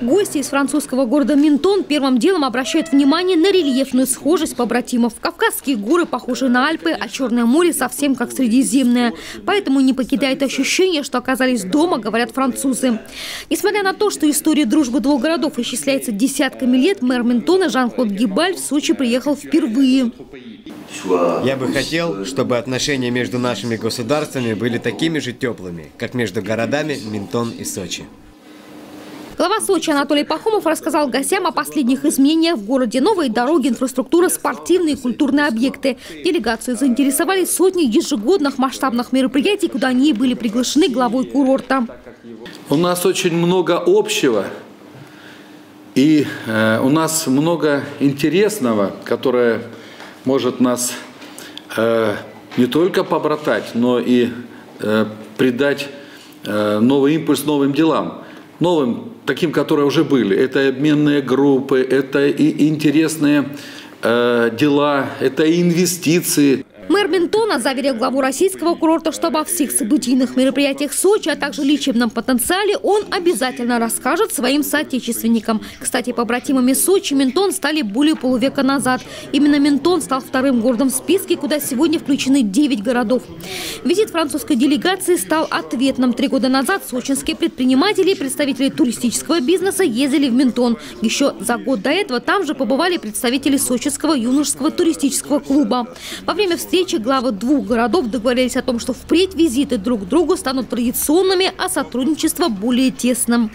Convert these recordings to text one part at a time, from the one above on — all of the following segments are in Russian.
Гости из французского города Минтон первым делом обращают внимание на рельефную схожесть побратимов. Кавказские горы похожи на Альпы, а Черное море совсем как Средиземное. Поэтому не покидает ощущение, что оказались дома, говорят французы. Несмотря на то, что история дружбы двух городов исчисляется десятками лет, мэр Минтона Жан-Клод Гибаль в Сочи приехал впервые. Я бы хотел, чтобы отношения между нашими государствами были такими же теплыми, как между городами Минтон и Сочи. Глава Сочи Анатолий Пахомов рассказал гостям о последних изменениях в городе. Новые дороги, инфраструктура, спортивные и культурные объекты. Делегацию заинтересовали сотни ежегодных масштабных мероприятий, куда они были приглашены главой курорта. У нас очень много общего. И э, у нас много интересного, которое может нас э, не только побратать, но и э, придать э, новый импульс новым делам новым, таким, которые уже были. Это обменные группы, это и интересные э, дела, это инвестиции. Мэр Ментона заверил главу российского курорта, что обо всех событийных мероприятиях Сочи, а также лечебном потенциале он обязательно расскажет своим соотечественникам. Кстати, побратимами Сочи Ментон стали более полувека назад. Именно Ментон стал вторым городом в списке, куда сегодня включены 9 городов. Визит французской делегации стал ответным. Три года назад сочинские предприниматели и представители туристического бизнеса ездили в Ментон. Еще за год до этого там же побывали представители Сочинского юношеского туристического клуба. Во время встречи главы двух городов договорились о том, что впредь визиты друг к другу станут традиционными, а сотрудничество более тесным.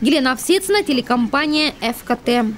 Елена Овсецина, телекомпания «ФКТ».